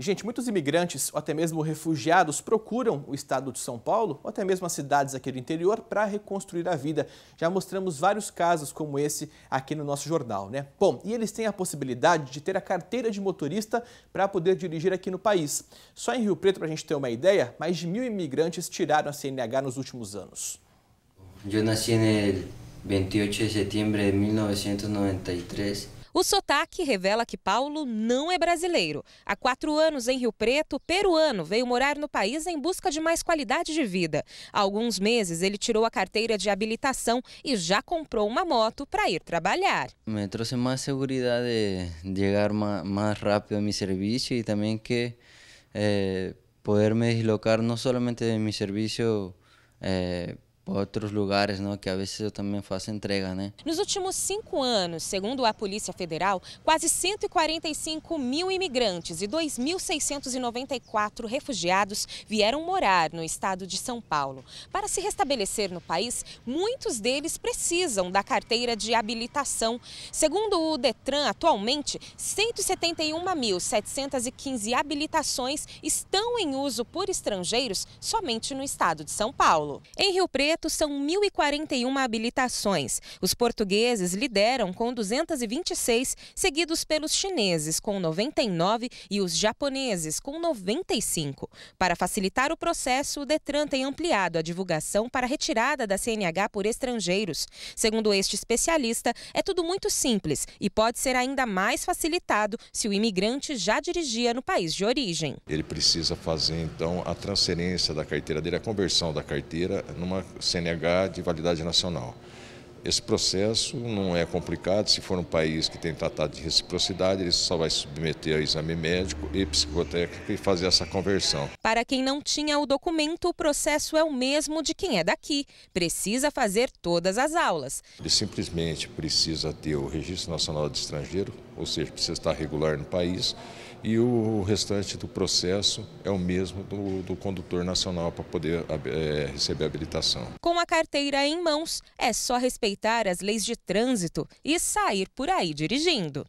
Gente, muitos imigrantes ou até mesmo refugiados procuram o estado de São Paulo ou até mesmo as cidades aqui do interior para reconstruir a vida. Já mostramos vários casos como esse aqui no nosso jornal, né? Bom, e eles têm a possibilidade de ter a carteira de motorista para poder dirigir aqui no país. Só em Rio Preto, para a gente ter uma ideia, mais de mil imigrantes tiraram a CNH nos últimos anos. Eu nasci no 28 de setembro de 1993. O sotaque revela que Paulo não é brasileiro. Há quatro anos em Rio Preto, peruano veio morar no país em busca de mais qualidade de vida. Há alguns meses ele tirou a carteira de habilitação e já comprou uma moto para ir trabalhar. Me trouxe mais segurança de chegar mais rápido ao meu serviço e também que eh, poder me deslocar não somente de meu serviço eh, outros lugares, não, que às vezes eu também faço entrega, né? Nos últimos cinco anos, segundo a Polícia Federal, quase 145 mil imigrantes e 2.694 refugiados vieram morar no estado de São Paulo. Para se restabelecer no país, muitos deles precisam da carteira de habilitação. Segundo o Detran, atualmente, 171.715 habilitações estão em uso por estrangeiros somente no estado de São Paulo. Em Rio Preto, são 1.041 habilitações. Os portugueses lideram com 226, seguidos pelos chineses com 99 e os japoneses com 95. Para facilitar o processo, o Detran tem ampliado a divulgação para retirada da CNH por estrangeiros. Segundo este especialista, é tudo muito simples e pode ser ainda mais facilitado se o imigrante já dirigia no país de origem. Ele precisa fazer então a transferência da carteira dele, a conversão da carteira numa CNH de validade nacional. Esse processo não é complicado, se for um país que tem tratado de reciprocidade, ele só vai submeter ao exame médico e psicotécnico e fazer essa conversão. Para quem não tinha o documento, o processo é o mesmo de quem é daqui. Precisa fazer todas as aulas. Ele simplesmente precisa ter o Registro Nacional de Estrangeiro, ou seja, precisa estar regular no país, e o restante do processo é o mesmo do, do condutor nacional para poder é, receber habilitação. Com a carteira em mãos, é só respeitar as leis de trânsito e sair por aí dirigindo.